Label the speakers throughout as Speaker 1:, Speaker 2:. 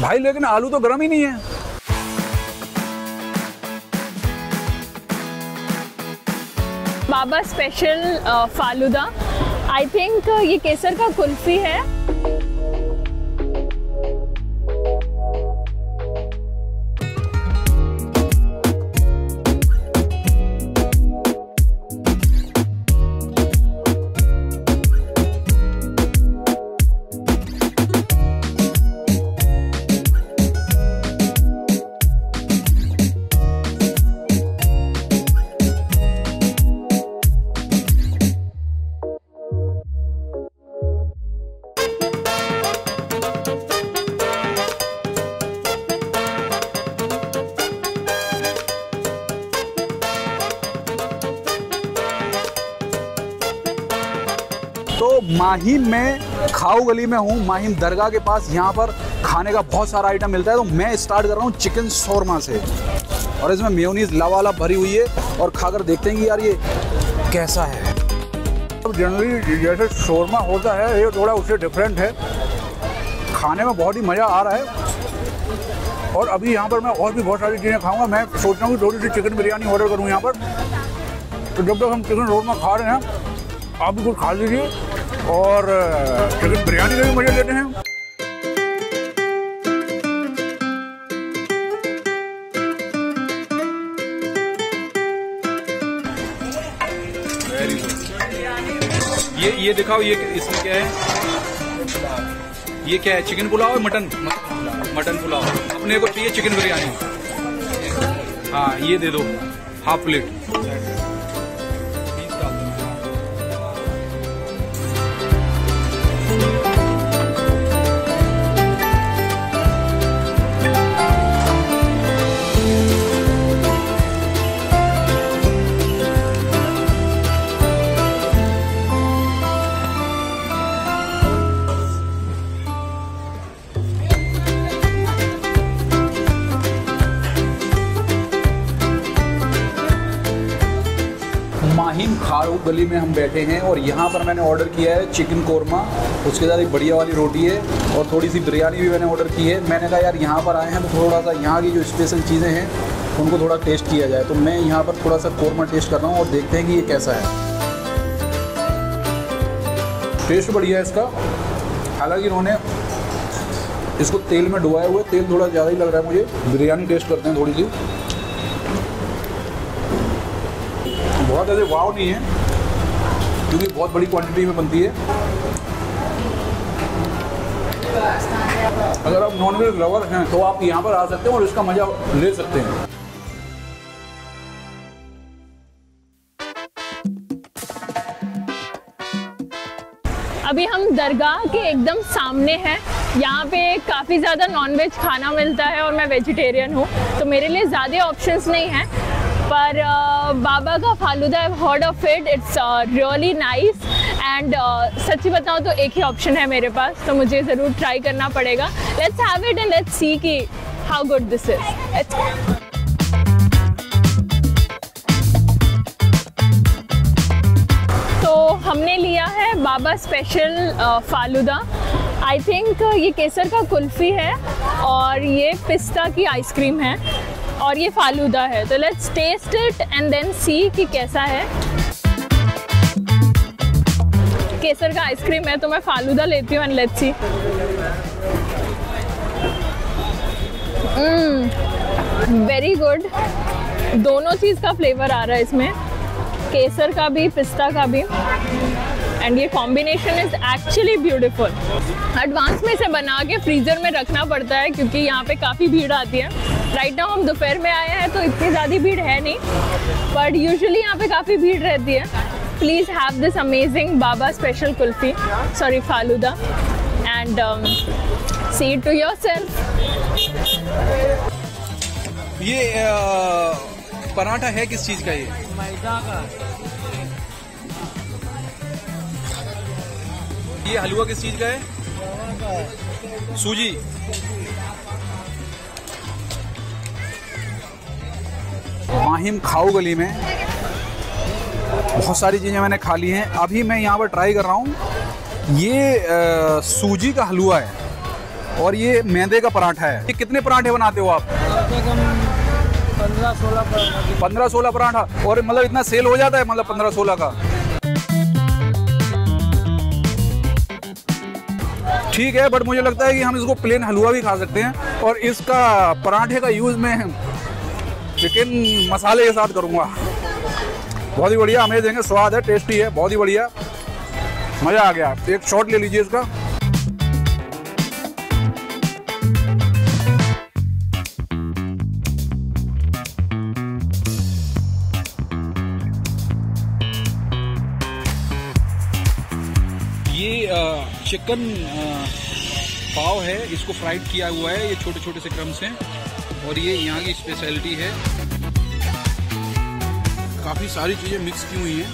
Speaker 1: भाई, लेकिन आलू तो गर्म ही नहीं है।
Speaker 2: Baba special falooda. I think ये केसर का कुल्फी है।
Speaker 1: माहिम में खाऊ गली में हूँ माहिम दरगाह के पास यहाँ पर खाने का बहुत सारा आइटम मिलता है तो मैं स्टार्ट कर रहा हूँ चिकन शोरमा से। और इसमें मेयोनीज लवाला भरी हुई है, और खाकर देखते हैं कि यार ये कैसा है। जनरली जैसे शोरमा होता है, ये थोड़ा उससे डिफरेंट है। खाने में बहुत ही मज़ा आ रहा है। और अभी यहाँ पर मैं और भी बहुत सारी चीज़ें खाऊँगा। मैं सोच रहा हूँ थोड़ी सी चिकन बिरयानी ऑर्डर करूँ यहाँ पर। तो जब तक हम चिकन शोरमा खा रहे हैं, आप भी कुछ खा लीजिए। और बिरयानी का भी मज़े लेते हैं।
Speaker 3: ये ये दिखाओ, ये इसमें क्या है? ये क्या है chicken pulao mutton mutton pulao अपने को चाहिए चिकन बिरयानी हाँ ये दे दो हाफ़ प्लेट
Speaker 1: खारू गली में हम बैठे हैं और यहाँ पर मैंने ऑर्डर किया है चिकन कोरमा उसके साथ एक बढ़िया वाली रोटी है और थोड़ी सी बिरयानी भी मैंने ऑर्डर की है। मैंने कहा, यार, यहाँ पर आए हैं तो थोड़ा सा यहाँ की जो स्पेशल चीज़ें हैं, उनको थोड़ा टेस्ट किया जाए। तो मैं यहाँ पर थोड़ा सा कोरमा टेस्ट कर रहा हूँ और देखते हैं कि ये कैसा है। टेस्ट बढ़िया है इसका। हालाँकि इन्होंने इसको तेल में डुबाए हुए तेल थोड़ा ज़्यादा ही लग रहा है मुझे। बिरयानी टेस्ट करते हैं थोड़ी सी बहुत ऐसे वाव नहीं है क्योंकि बहुत बड़ी क्वांटिटी में बनती है। अगर आप नॉन वेज लवर हैं तो आप यहाँ पर आ सकते हैं और इसका मज़ा ले सकते हैं।
Speaker 2: अभी हम दरगाह के एकदम सामने हैं। यहाँ पे काफ़ी ज़्यादा नॉनवेज खाना मिलता है और मैं वेजिटेरियन हूँ तो मेरे लिए ज़्यादा ऑप्शंस नहीं हैं। पर अ, बाबा का falooda I heard of it it's really nice and सच्ची बताऊँ तो एक ही ऑप्शन है मेरे पास तो मुझे ज़रूर ट्राई करना पड़ेगा. Let's have it and let's see कि हाउ गुड दिस इज़ तो हमने लिया है Baba special falooda. I think ये केसर का कुल्फ़ी है और ये पिस्ता की आइसक्रीम है. और ये फालूदा है। तो let's taste it and then see कि कैसा है। केसर का आइसक्रीम है तो मैं फालूदा लेती हूँ and let's see very good दोनों चीज़ का फ्लेवर आ रहा है इसमें। केसर का भी, पिस्ता का भी। एंड ये combination is actually beautiful advance में इसे बना के फ्रीज़र में रखना पड़ता है क्योंकि यहाँ पे काफ़ी भीड़ आती है। राइट नाउ हम दोपहर में आए हैं तो इतनी ज़्यादा भीड़ है नहीं बट यूजली यहाँ पे काफ़ी भीड़ रहती है। Please have this amazing Baba special kulfi sorry falooda and see to yourself
Speaker 3: ये अ, पराठा है किस चीज़ का ये?
Speaker 4: मैदा का।
Speaker 3: ये हलवा किस चीज़ का है? सूजी।
Speaker 1: माहिम खाऊ गली में। बहुत सारी चीज़ें मैंने खा ली हैं। अभी मैं यहाँ पर ट्राई कर रहा हूँ। ये अ, सूजी का हलवा है और ये मैदे का पराठा है। ये कितने पराठे बनाते हो आप?
Speaker 4: पंद्रह सोलह
Speaker 1: पंद्रह सोलह पराठा। और मतलब इतना सेल हो जाता है मतलब पंद्रह सोलह का? ठीक है बट मुझे लगता है कि हम इसको प्लेन हलवा भी खा सकते हैं और इसका पराठे का यूज़ मैं चिकन मसाले के साथ करूँगा। बहुत ही बढ़िया हमें देंगे स्वाद है टेस्टी है, बहुत ही बढ़िया। मज़ा आ गया। एक शॉट ले लीजिए इसका। चिकन पाव है, इसको फ्राइड किया हुआ है, ये छोटे छोटे से क्रम्स हैं, और ये यहाँ की स्पेशलिटी है। काफ़ी सारी चीज़ें मिक्स की हुई हैं।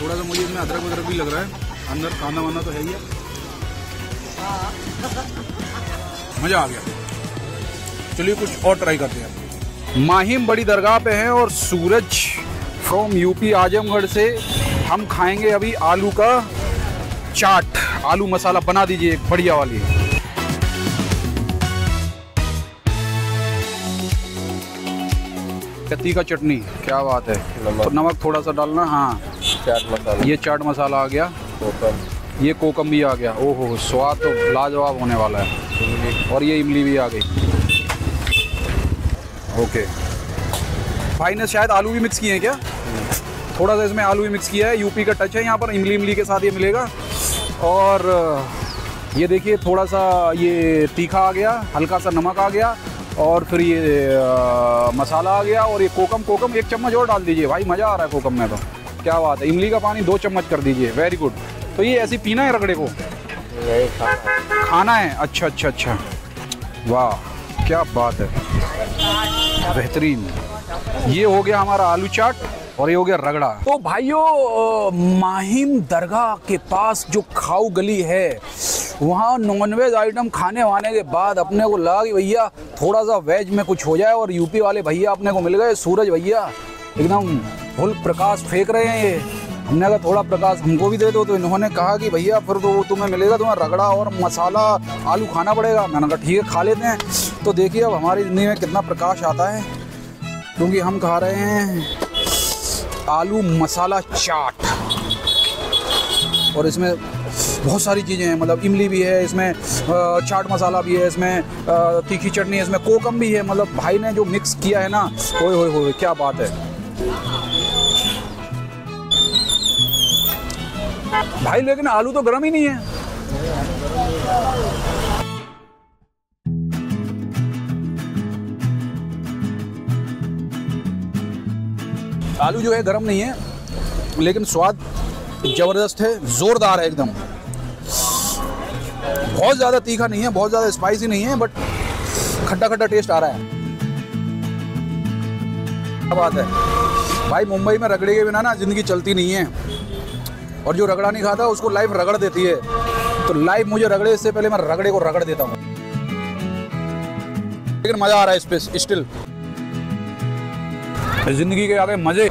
Speaker 1: थोड़ा सा मुझे इसमें अदरक वदरक भी लग रहा है, अंदर खाना वाना तो है ही मज़ा आ गया। चलिए कुछ और ट्राई करते हैं। माहिम बड़ी दरगाह पे है और सूरज फ्रॉम यूपी आजमगढ़ से हम खाएँगे अभी आलू का चाट। आलू मसाला बना दीजिए एक बढ़िया वाली। तीखा चटनी? क्या बात है।
Speaker 4: नमक।
Speaker 1: तो नमक थोड़ा सा डालना हाँ।
Speaker 4: चाट मसाला।
Speaker 1: ये चाट मसाला आ गया।
Speaker 4: कोकम।
Speaker 1: ये कोकम भी आ गया। ओहो स्वाद तो लाजवाब होने वाला है। और ये इमली भी आ गई। ओके। भाई ने शायद आलू भी मिक्स किए हैं क्या? थोड़ा सा इसमें आलू भी मिक्स किया है। यूपी का टच है यहाँ पर इमली इमली के साथ ये मिलेगा। और ये देखिए थोड़ा सा ये तीखा आ गया हल्का सा नमक आ गया और फिर ये आ, मसाला आ गया और ये कोकम कोकम एक चम्मच और डाल दीजिए। भाई मज़ा आ रहा है कोकम में तो। क्या बात है इमली का पानी दो चम्मच कर दीजिए। वेरी गुड तो ये ऐसे पीना है रगड़े को?
Speaker 4: खाना
Speaker 1: खाना है? अच्छा अच्छा अच्छा। वाह क्या बात है। बेहतरीन। ये हो गया हमारा आलू चाट। और ये हो गया रगड़ा। तो भाइयों माहिम दरगाह के पास जो खाऊ गली है, वहाँ नॉनवेज आइटम खाने वाने के बाद अपने को लगा कि भैया थोड़ा सा वेज में कुछ हो जाए और यूपी वाले भैया अपने को मिल गए। सूरज भैया, एकदम फुल प्रकाश फेंक रहे हैं ये। हमने कहा, थोड़ा प्रकाश हमको भी दे दो। तो इन्होंने कहा कि, भैया, फिर तो तुम्हें मिलेगा, तुम्हें रगड़ा और मसाला, आलू खाना पड़ेगा। मैंने कहा, ठीक है, खा लेते हैं। तो देखिए, अब हमारी ज़िंदगी में कितना प्रकाश आता है, क्योंकि हम खा रहे हैं। आलू मसाला चाट। और इसमें बहुत सारी चीज़ें हैं मतलब इमली भी है, इसमें चाट मसाला भी है, इसमें तीखी चटनी है इसमें कोकम भी है मतलब भाई ने जो मिक्स किया है ना, ओए होए होए, क्या बात है। भाई, लेकिन आलू तो गर्म ही नहीं है। आलू जो है गर्म नहीं है, लेकिन स्वाद ज़बरदस्त है, जोरदार है एकदम। बहुत ज़्यादा तीखा नहीं है, बहुत ज़्यादा स्पाइसी नहीं है बट खट्टा खट्टा टेस्ट आ रहा है। क्या बात है? भाई, मुंबई में रगड़े के बिना ना ज़िंदगी चलती नहीं है। और जो रगड़ा नहीं खाता, उसको लाइफ रगड़ देती है। तो लाइफ मुझे रगड़े इससे पहले मैं रगड़े को रगड़ देता हूँ। लेकिन मज़ा आ रहा है इस पे स्टिल ज़िंदगी के आगे मज़े।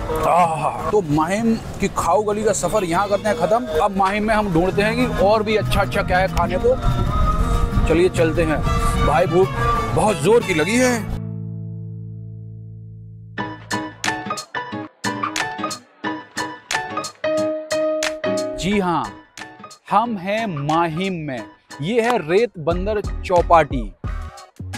Speaker 1: तो माहिम की खाऊ गली का सफ़र यहाँ करते हैं खत्म। अब माहिम में हम ढूंढते हैं कि और भी अच्छा अच्छा क्या है खाने को। चलिए चलते हैं। भाई भूख बहुत ज़ोर की लगी है। जी हाँ हम हैं माहिम में। ये है रेत बंदर चौपाटी।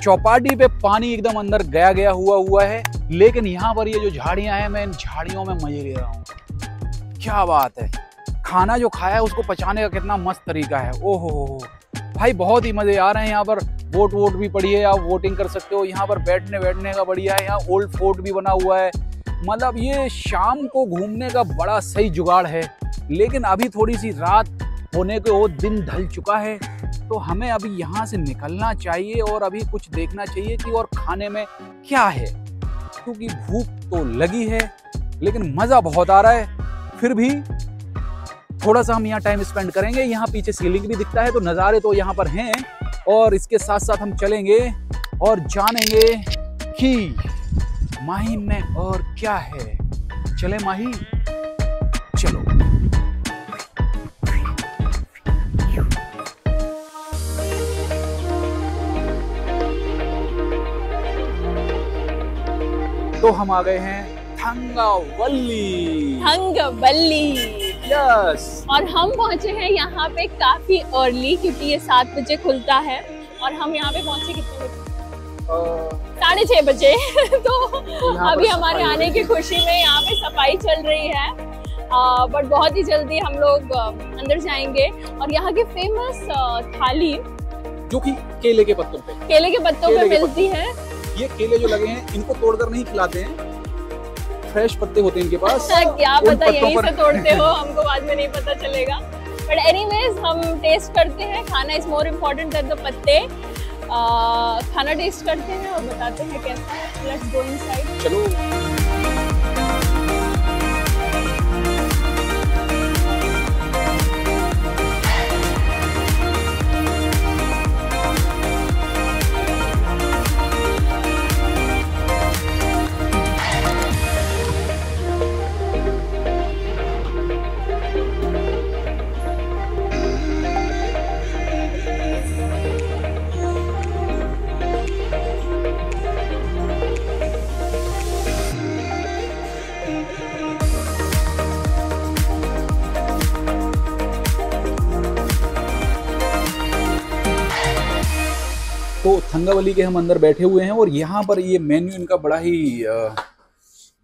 Speaker 1: चौपाटी पे पानी एकदम अंदर गया गया हुआ हुआ है, लेकिन यहाँ पर ये जो झाड़ियाँ हैं, मैं इन झाड़ियों में मज़े ले रहा हूँ। क्या बात है। खाना जो खाया है, उसको पचाने का कितना मस्त तरीका है। ओहो हो। भाई, बहुत ही मज़े आ रहे हैं यहाँ पर। वोट वोट भी पड़ी है, आप वोटिंग कर सकते हो। यहाँ पर बैठने बैठने का बढ़िया है, यहाँ ओल्ड फोर्ट भी बना हुआ है। मतलब ये शाम को घूमने का बड़ा सही जुगाड़ है। लेकिन अभी थोड़ी सी रात होने के वो दिन ढल चुका है तो हमें अभी यहाँ से निकलना चाहिए और अभी कुछ देखना चाहिए कि और खाने में क्या है। क्योंकि भूख तो लगी है, लेकिन मज़ा बहुत आ रहा है। फिर भी थोड़ा सा हम यहाँ टाइम स्पेंड करेंगे। यहाँ पीछे सीलिंग भी दिखता है तो नज़ारे तो यहाँ पर हैं और इसके साथ साथ हम चलेंगे और जानेंगे कि माही में और क्या है। चले माही, चलो। तो हम आ गए हैं यस
Speaker 2: और हम पहुँचे हैं यहाँ पे काफ़ी अर्ली क्योंकि ये सात बजे खुलता है। और हम यहाँ पे पहुँचे कितने बजे? साढ़े छह बजे। तो अभी हमारे आने की खुशी में यहाँ पे सफ़ाई चल रही है। बट बहुत ही जल्दी हम लोग अंदर जाएँगे। और यहाँ की फ़ेमस थाली
Speaker 1: जो कि केले के पत्तों पे।
Speaker 2: केले के पत्तों पे
Speaker 1: केले के
Speaker 2: मिलती है।
Speaker 1: ये केले जो लगे हैं इनको तोड़कर नहीं खिलाते हैं। फ्रेश पत्ते होते हैं इनके पास।
Speaker 2: क्या पता यही
Speaker 1: पर-
Speaker 2: से तोड़ते हो हमको बाद में नहीं पता चलेगा। बट एनीवेज हम टेस्ट करते हैं खाना is more important than the पत्ते। खाना टेस्ट करते हैं और बताते हैं कैसा है। लेट्स गो इनसाइड
Speaker 1: चलो। तो के हम अंदर बैठे हुए हैं और यहाँ पर ये मेन्यू इनका बड़ा ही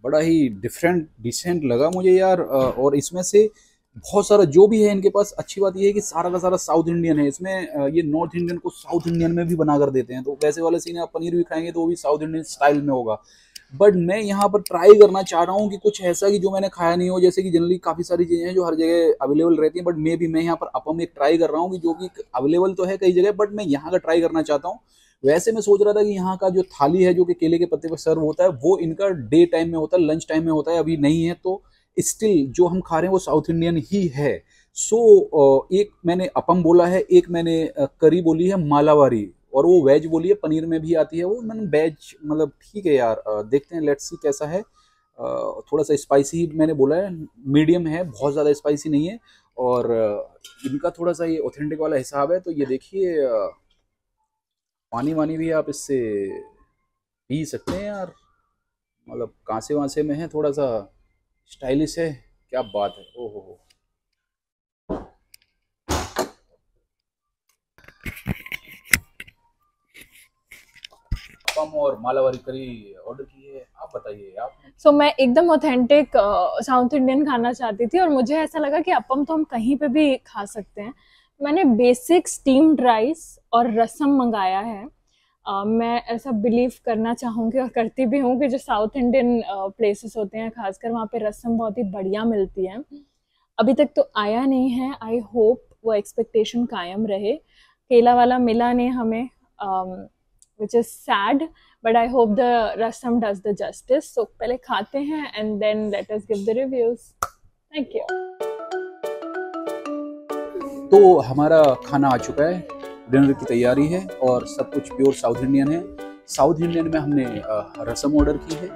Speaker 1: बड़ा ही डिफरेंट डिसेंट लगा मुझे यार। और इसमें से बहुत सारा जो भी है इनके पास, अच्छी बात ये है कि सारा का सारा साउथ इंडियन है। इसमें ये नॉर्थ इंडियन को साउथ इंडियन में भी बना कर देते हैं। तो वैसे वाले सीन आप पनीर भी खाएँगे तो वो भी साउथ इंडियन स्टाइल में होगा। बट मैं यहाँ पर ट्राई करना चाह रहा हूँ कि कुछ ऐसा कि जो मैंने खाया नहीं हो, जैसे कि जनरली काफ़ी सारी चीज़ें हैं जो हर जगह अवेलेबल रहती हैं बट मे भी, मैं यहाँ पर अपम एक ट्राई कर रहा हूँ कि जो कि अवेलेबल तो है कई जगह बट मैं यहाँ का ट्राई करना चाहता हूँ। वैसे मैं सोच रहा था कि यहाँ का जो थाली है जो कि केले के पत्ते पर सर्व होता है वो इनका डे टाइम में होता है लंच टाइम में होता है अभी नहीं है तो स्टिल जो हम खा रहे हैं वो साउथ इंडियन ही है। सो so, एक मैंने अपम बोला है एक मैंने करी बोली है मालावारी और वो वेज बोली है पनीर में भी आती है वो मैंने वेज मतलब ठीक है यार देखते हैं लेट्स सी कैसा है। थोड़ा सा स्पाइसी मैंने बोला है मीडियम है बहुत ज़्यादा स्पाइसी नहीं है और इनका थोड़ा सा ये ऑथेंटिक वाला हिसाब है तो ये देखिए पानी वानी भी आप इससे पी सकते हैं यार? मतलब कांसे वांसे में है थोड़ा सा स्टाइलिश है? क्या बात है? ओहो। हो पम और मालावारी करी ऑर्डर की है आप बताइए आप
Speaker 2: सो so, मैं एकदम ऑथेंटिक साउथ इंडियन खाना चाहती थी और मुझे ऐसा लगा कि अपम तो हम कहीं पे भी खा सकते हैं। मैंने बेसिक स्टीम्ड राइस और रसम मंगाया है। अ, मैं ऐसा बिलीव करना चाहूँगी और करती भी हूँ कि जो साउथ इंडियन प्लेसेस होते हैं खासकर वहाँ पे रसम बहुत ही बढ़िया मिलती है। अभी तक तो आया नहीं है। आई होप वो एक्सपेक्टेशन कायम रहे। केला वाला मिला नहीं हमें which is sad but I hope the rasam does the justice so पहले खाते हैं and then let us give the reviews thank you
Speaker 1: तो हमारा खाना आ चुका है। डिनर की तैयारी है और सब कुछ प्योर साउथ इंडियन है। साउथ इंडियन में हमने रसम ऑर्डर की है।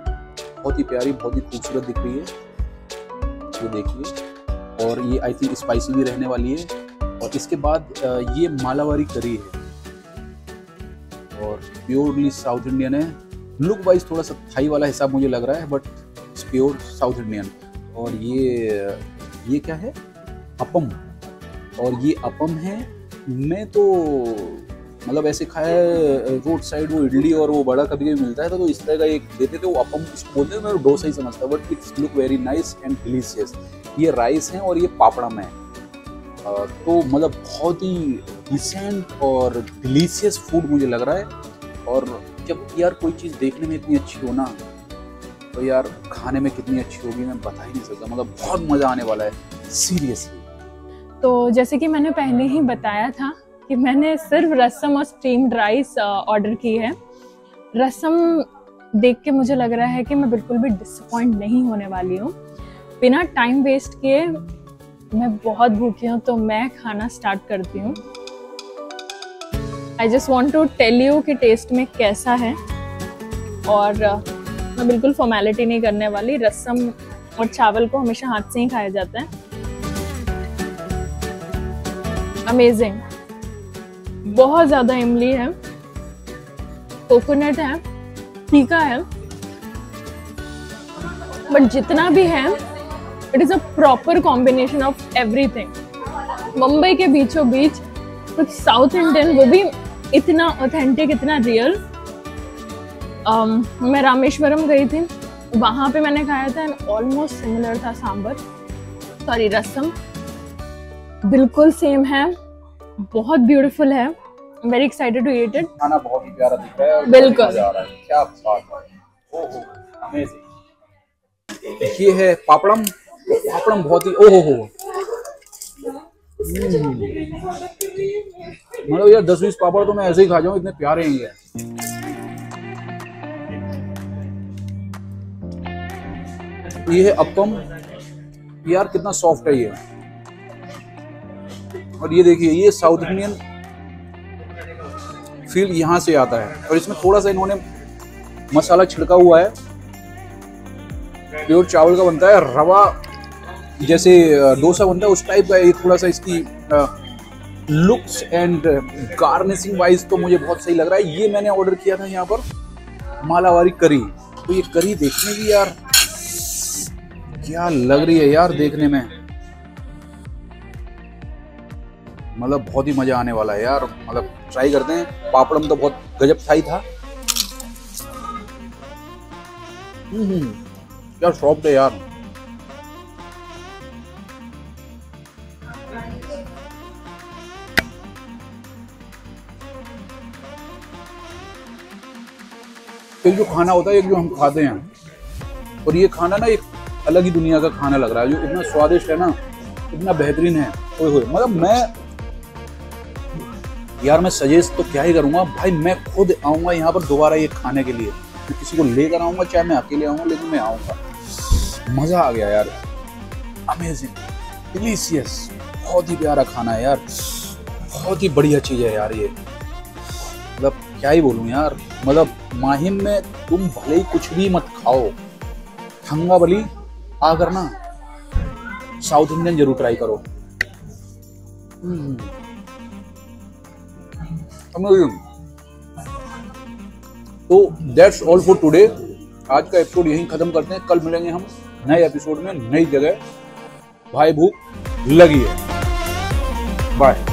Speaker 1: बहुत ही प्यारी, बहुत ही खूबसूरत दिख रही है। ये देखिए। और ये आई थिंक स्पाइसी भी रहने वाली है। और इसके बाद ये मालावारी करी है। और प्योरली साउथ इंडियन है। लुक वाइज थोड़ा सा थाई वाला हिसाब मुझे लग रहा है, बट प्योर साउथ इंडियन। और ये ये क्या है? अपम। और ये अपम है। मैं तो मतलब ऐसे खाया है रोड साइड वो इडली और वो बड़ा कभी कभी मिलता है तो, इस तरह का एक देते थे वो अपम इसको बोलते थे मैं डोसा ही समझता but it's look very nice and delicious ये राइस है और ये पापड़म है। तो मतलब बहुत ही डिसेंट और डिलीशियस फ़ूड मुझे लग रहा है। और जब यार कोई चीज़ देखने में इतनी अच्छी हो ना तो यार खाने में कितनी अच्छी होगी मैं बता ही नहीं सकता। मतलब बहुत मज़ा आने वाला है सीरियसली
Speaker 2: तो जैसे कि मैंने पहले ही बताया था कि मैंने सिर्फ़ रसम और स्टीम्ड राइस ऑर्डर की है। रसम देख के मुझे लग रहा है कि मैं बिल्कुल भी डिसअपॉइंट नहीं होने वाली हूँ। बिना टाइम वेस्ट किए मैं बहुत भूखी हूँ तो मैं खाना स्टार्ट करती हूँ। I just want to tell you कि टेस्ट में कैसा है। और मैं बिल्कुल फॉर्मेलिटी नहीं करने वाली। रसम और चावल को हमेशा हाथ से ही खाया जाता है। अमेजिंग बहुत ज़्यादा इमली है। कोकोनट है। तीखा है। बट जितना भी है it is a proper combination of everything Mumbai के बीचों बीच कुछ साउथ इंडियन वो भी इतना ऑथेंटिक इतना रियल um, मैं रामेश्वरम गई थी। वहाँ पे मैंने खाया था एंड ऑलमोस्ट सिमिलर था सांबर सॉरी रसम। बिल्कुल सेम है। बहुत ब्यूटीफुल है। Very excited to eat it
Speaker 1: खाना बहुत ही प्यारा दिख रहा है
Speaker 2: बिल्कुल।
Speaker 1: मज़ा आ रहा है। क्या बात है। ओहो अमेजिंग ये है पापड़म। पापड़म बहुत ही ओहो हो हम्म। मतलब यार दस बीस पापड़ तो मैं ऐसे ही खा जाऊँ इतने प्यारे हैं ये। ये है अप्पम यार कितना सॉफ्ट है ये। और ये देखिए, ये साउथ इंडियन फील यहाँ से आता है। और इसमें थोड़ा सा इन्होंने मसाला छिड़का हुआ है। प्योर चावल का बनता है, रवा जैसे डोसा बनता है, उस टाइप का ये थोड़ा सा इसकी लुक्स एंड गार्निशिंग वाइज तो मुझे बहुत सही लग रहा है। ये मैंने ऑर्डर किया था यहाँ पर, मालावारी करी। तो ये करी देखने की यार, क्या लग रही है यार देखने में। मतलब बहुत ही मज़ा आने वाला है यार। मतलब ट्राई करते हैं। पापड़म तो बहुत गजब था। ही था क्या सॉफ्ट है यार। एक जो खाना होता है, एक जो हम खाते हैं। और ये खाना ना एक अलग ही दुनिया का खाना लग रहा है। जो इतना स्वादिष्ट है ना, इतना बेहतरीन है। ओए होए मतलब मैं यार मैं सजेस्ट तो क्या ही करूँगा? भाई मैं खुद आऊँगा यहाँ पर दोबारा ये खाने के लिए। मैं किसी को लेकर आऊँगा, चाहे मैं अकेले आऊँगा, लेकिन मैं आऊँगा। मज़ा आ गया यार। अमेजिंग डिलीशियस बहुत ही प्यारा खाना है यार। बहुत ही बढ़िया चीज़ है यार ये। मतलब क्या ही बोलूँ यार। मतलब माहिम में तुम भले ही कुछ भी मत खाओ। थंगा बली आकर ना साउथ इंडियन ज़रूर ट्राई करो। तो दैट्स ऑल फॉर टुडे आज का एपिसोड यहीं खत्म करते हैं. कल मिलेंगे हम नए एपिसोड में, नई जगह. भाई भूख लगी है. बाय